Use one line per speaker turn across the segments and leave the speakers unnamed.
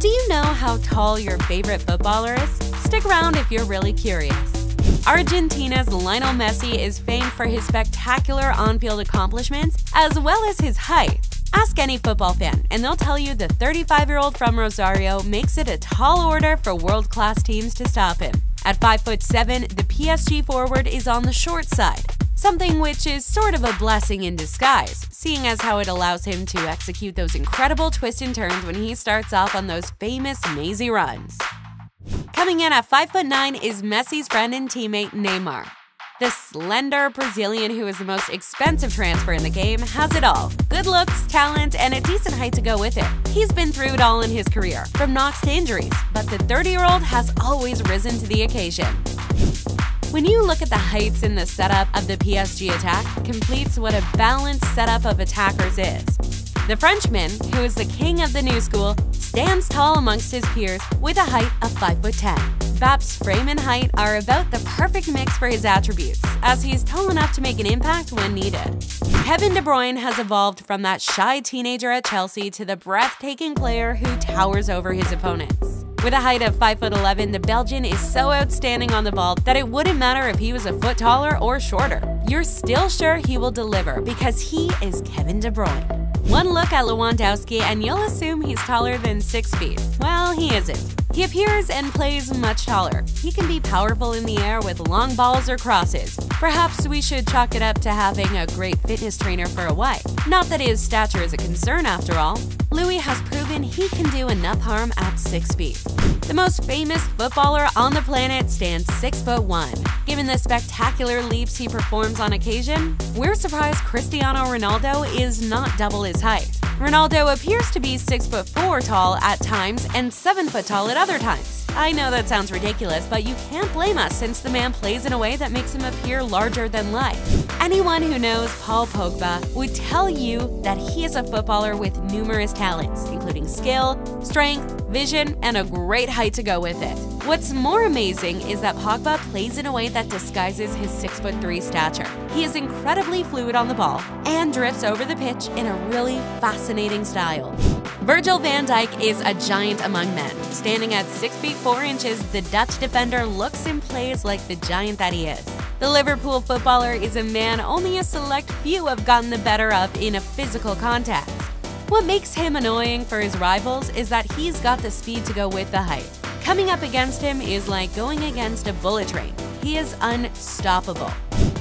Do you know how tall your favorite footballer is? Stick around if you're really curious. Argentina's Lionel Messi is famed for his spectacular on field accomplishments as well as his height. Ask any football fan, and they'll tell you the 35 year old from Rosario makes it a tall order for world class teams to stop him. At 5'7, the PSG forward is on the short side, something which is sort of a blessing in disguise, seeing as how it allows him to execute those incredible twists and turns when he starts off on those famous mazy runs. Coming in at 5'9 is Messi's friend and teammate Neymar. The slender Brazilian, who is the most expensive transfer in the game, has it all good looks, talent, and a decent height to go with it. He's been through it all in his career, from knocks to injuries, but the 30 year old has always risen to the occasion. When you look at the heights in the setup of the PSG attack, completes what a balanced setup of attackers is. The Frenchman, who is the king of the new school, stands tall amongst his peers with a height of 5'10. Mbappé's frame and height are about the perfect mix for his attributes, as he's tall enough to make an impact when needed. Kevin De Bruyne has evolved from that shy teenager at Chelsea to the breathtaking player who towers over his opponents. With a height of 5'11, the Belgian is so outstanding on the ball that it wouldn't matter if he was a foot taller or shorter. You're still sure he will deliver because he is Kevin De Bruyne. One look at Lewandowski and you'll assume he's taller than 6 feet. Well, he isn't. He appears and plays much taller. He can be powerful in the air with long balls or crosses. Perhaps we should chalk it up to having a great fitness trainer for a wife. Not that his stature is a concern after all. Lewy has proven he can do enough harm at 6 feet. The most famous footballer on the planet stands 6 foot 1. Given the spectacular leaps he performs on occasion, we're surprised Cristiano Ronaldo is not double his height. Ronaldo appears to be 6 foot 4 tall at times and 7 foot tall at other times. I know that sounds ridiculous, but you can't blame us since the man plays in a way that makes him appear larger than life. Anyone who knows Paul Pogba would tell you that he is a footballer with numerous talents, including skill, strength, vision, and a great height to go with it. What's more amazing is that Pogba plays in a way that disguises his 6'3 stature. He is incredibly fluid on the ball and drifts over the pitch in a really fascinating style. Virgil van Dijk is a giant among men. Standing at 6 feet 4 inches, the Dutch defender looks and plays like the giant that he is. The Liverpool footballer is a man only a select few have gotten the better of in a physical contact. What makes him annoying for his rivals is that he's got the speed to go with the height. Coming up against him is like going against a bullet train. He is unstoppable.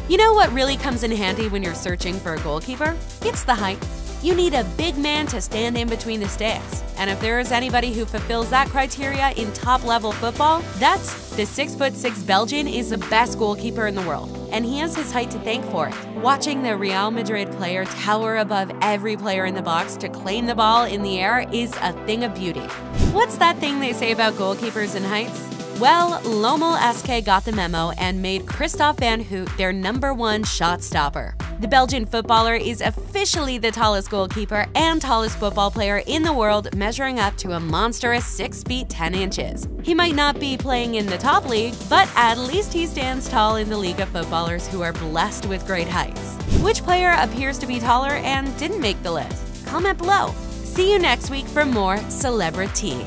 You know what really comes in handy when you're searching for a goalkeeper? It's the height. You need a big man to stand in between the sticks. And if there is anybody who fulfills that criteria in top level football, that's the 6'6 Belgian is the best goalkeeper in the world. And he has his height to thank for it. Watching the Real Madrid player tower above every player in the box to claim the ball in the air is a thing of beauty. What's that thing they say about goalkeepers and heights? Well, Lommel SK got the memo and made Kristof Van Hout their number one shot stopper. The Belgian footballer is officially the tallest goalkeeper and tallest football player in the world, measuring up to a monstrous 6 feet 10 inches. He might not be playing in the top league, but at least he stands tall in the league of footballers who are blessed with great heights. Which player appears to be taller and didn't make the list? Comment below. See you next week for more Celebrity.